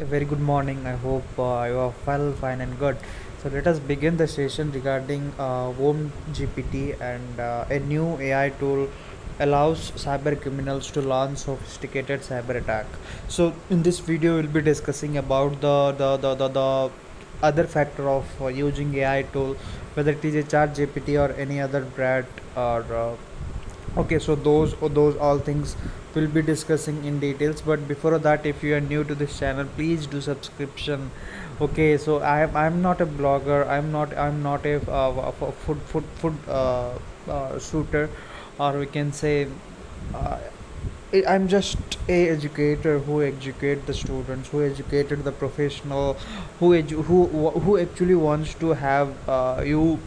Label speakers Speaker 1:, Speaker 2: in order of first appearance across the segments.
Speaker 1: a very good morning. I hope uh, you are well, fine, and good. So let us begin the session regarding uh, Worm GPT and uh, a new AI tool allows cyber criminals to launch sophisticated cyber attack. So in this video, we'll be discussing about the the the the, the other factor of uh, using AI tool, whether it is a Chat GPT or any other brand or uh, okay so those those all things we'll be discussing in details but before that if you are new to this channel please do subscription. Okay so i am i'm not a blogger i'm not i'm not a uh, food food food uh, uh, shooter or we can say uh, i'm just a educator who educate the students who educated the professional who edu- who who actually wants to have uh, you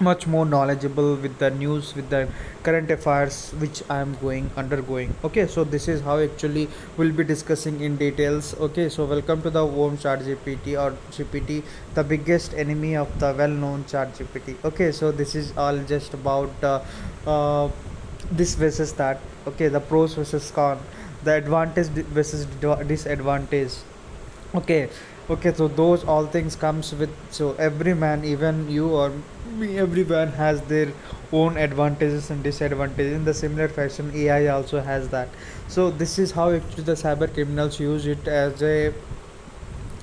Speaker 1: much more knowledgeable with the news with the current affairs which i am going undergoing. Okay so this is how actually we'll be discussing in details. Okay so welcome to the worm chat gpt or gpt the biggest enemy of the well-known chat gpt okay so this is all just about uh, uh, this versus that. Okay the pros versus con the advantage versus disadvantage. Okay okay so those all things comes with so every man even you or me everyone has their own advantages and disadvantages. In the similar fashion ai also has that. So this is how actually the cyber criminals use it as a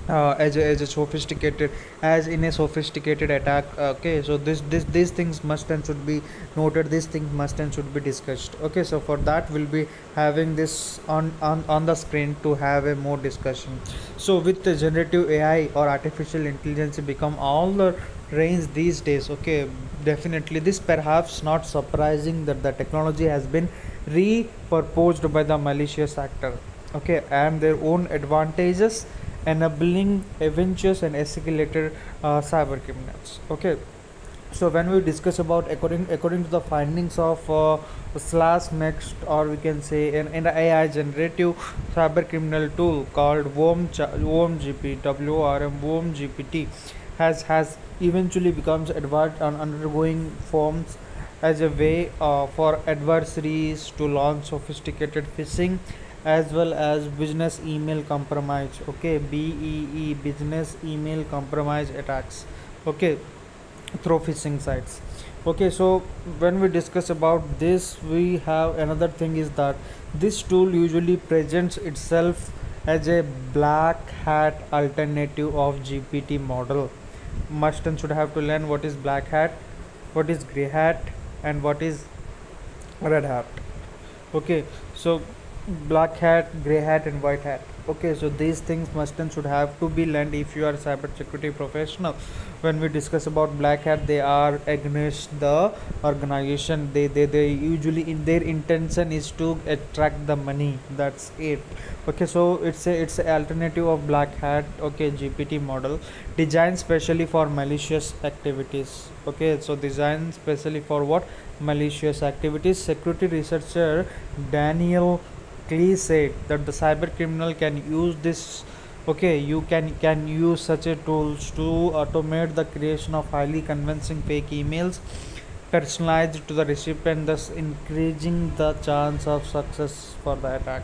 Speaker 1: uh, as a, as a sophisticated as in a sophisticated attack okay so this this these things must and should be noted these things must and should be discussed. Okay so for that we'll be having this on on, on the screen to have a more discussion. So with the generative ai or artificial intelligence become all the range these days okay definitely this perhaps not surprising that the technology has been repurposed by the malicious actor okay and their own advantages enabling adventurous and escalated uh, cyber criminals. Okay. So when we discuss about according according to the findings of uh, SlashNext or we can say an, an ai generative cyber criminal tool called worm worm wrm worm gpt has has eventually becomes advert and undergoing forms as a way uh, for adversaries to launch sophisticated phishing as well as business email compromise okay? Bee business email compromise attacks okay? Through phishing sites. Okay so when we discuss about this we have another thing is that this tool usually presents itself as a black hat alternative of gpt model. Must and should have to learn what is black hat what is gray hat and what is red hat. Okay so black hat gray hat and white hat. Okay so these things must and should have to be learned if you are cybersecurity professional. When we discuss about black hat they are against the organization. They they, they usually in their intention is to attract the money. That's it. Okay so it's a it's alternative of black hat okay gpt model designed specially for malicious activities. Okay so designed specially for what? Malicious activities. Security researcher daniel Kelley said that the cyber criminal can use this okay you can can use such a tools to automate the creation of highly convincing fake emails personalized to the recipient thus increasing the chance of success for the attack.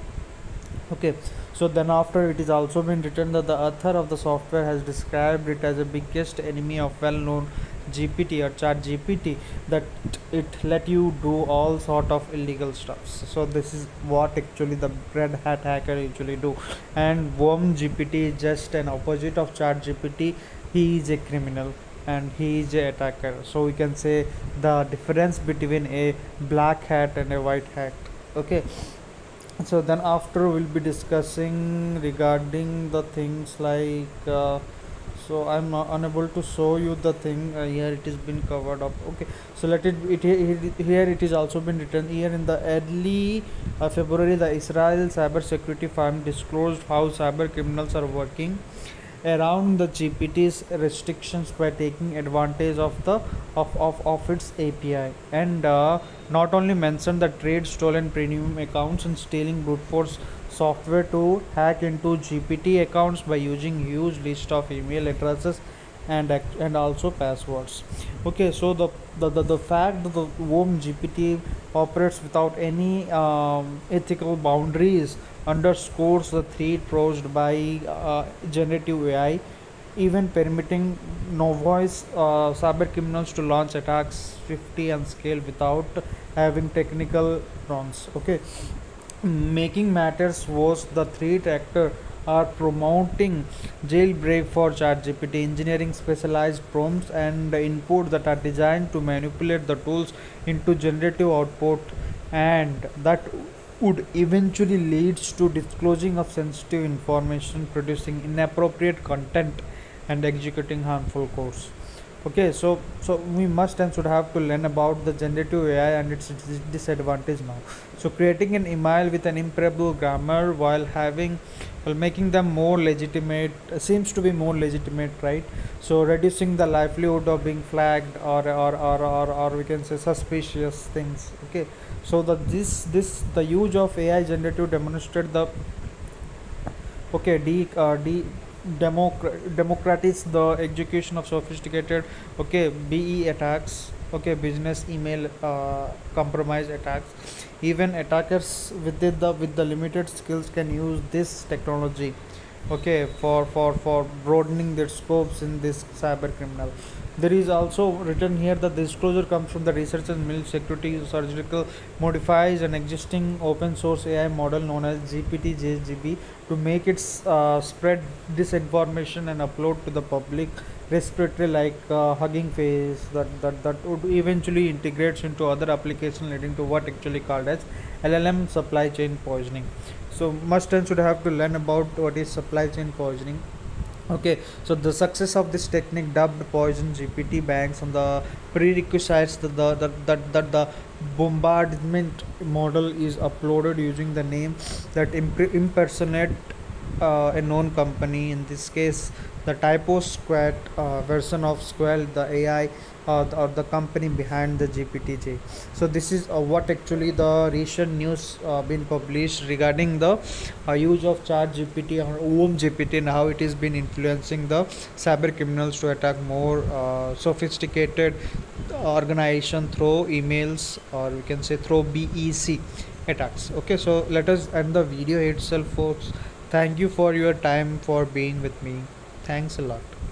Speaker 1: Okay so then after it is also been written that the author of the software has described it as the biggest enemy of well-known gpt or chat gpt that it let you do all sort of illegal stuffs. So this is what actually the red hat hacker usually do. And worm gpt is just an opposite of chat gpt he is a criminal and he is a attacker. So we can say the difference between a black hat and a white hat. Okay. So then after we'll be discussing regarding the things like uh, so i'm unable to show you the thing. Uh, here it has been covered up. Okay. So let it, it it here it is also been written. Here in the early uh, february the israel cyber security firm disclosed how cyber criminals are working around the gpt's restrictions by taking advantage of the of, of, of its api and uh, not only mentioned the trade stolen premium accounts and stealing brute force software to hack into GPT accounts by using huge list of email addresses and and also passwords. Okay so the the, the, the fact that the worm gpt operates without any um, ethical boundaries underscores the threat posed by uh, generative ai even permitting novice uh, cyber criminals to launch attacks swiftly and scale without having technical bronze okay making matters worse the threat actor are promoting jailbreak for ChatGPT, engineering specialized prompts and input that are designed to manipulate the tools into generative output and that would eventually leads to disclosing of sensitive information producing inappropriate content and executing harmful codes okay so so we must and should have to learn about the generative ai and its disadvantage now. So creating an email with an impeccable grammar while having while making them more legitimate uh, seems to be more legitimate right? So reducing the livelihood of being flagged or or or or, or we can say suspicious things okay? So the this this the use of ai generative demonstrate the okay d uh, de democra- democratize the execution of sophisticated okay be attacks okay business email uh, compromise attacks. Even attackers within the with the limited skills can use this technology okay for for for broadening their scopes in this cyber criminal there is also written here that the disclosure comes from the research and Mithril Security surgical modifies an existing open source ai model known as gpt jgb to make it uh, spread disinformation and upload to the public. Respiratory like uh, hugging face that, that that would eventually integrates into other application leading to what actually called as llm supply chain poisoning. So must and should have to learn about what is supply chain poisoning okay so the success of this technique dubbed poison gpt banks on the prerequisites that the that, that, that the bombardment model is uploaded using the name that imp- impersonate uh, a known company. In this case the typo squad uh, version of squall the ai uh, the- or the company behind the gptj so this is uh, what actually the recent news uh, been published regarding the uh, use of chat gpt or om gpt and how it has been influencing the cyber criminals to attack more uh, sophisticated organization through emails or we can say through bec attacks. Okay so let us end the video itself folks. Thank you for your time for being with me thanks a lot